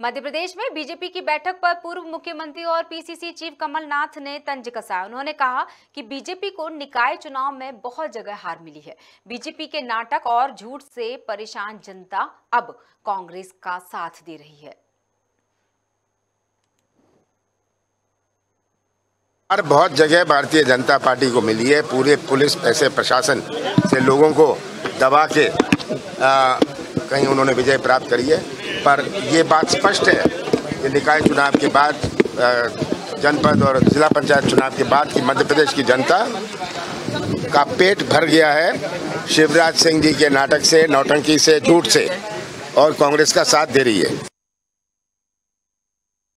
मध्य प्रदेश में बीजेपी की बैठक पर पूर्व मुख्यमंत्री और पीसीसी चीफ कमलनाथ ने तंज कसा। उन्होंने कहा कि बीजेपी को निकाय चुनाव में बहुत जगह हार मिली है। बीजेपी के नाटक और झूठ से परेशान जनता अब कांग्रेस का साथ दे रही है। हर बहुत जगह भारतीय जनता पार्टी को मिली है। पूरे पुलिस ऐसे प्रशासन से लोगों को दबा के आ, कहीं उन्होंने विजय प्राप्त करी है। पर ये बात स्पष्ट है कि निकाय चुनाव के बाद जनपद और जिला पंचायत चुनाव के बाद की मध्य प्रदेश की जनता का पेट भर गया है शिवराज सिंह जी के नाटक से, नौटंकी से झूठ से और कांग्रेस का साथ दे रही है।